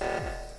Yeah.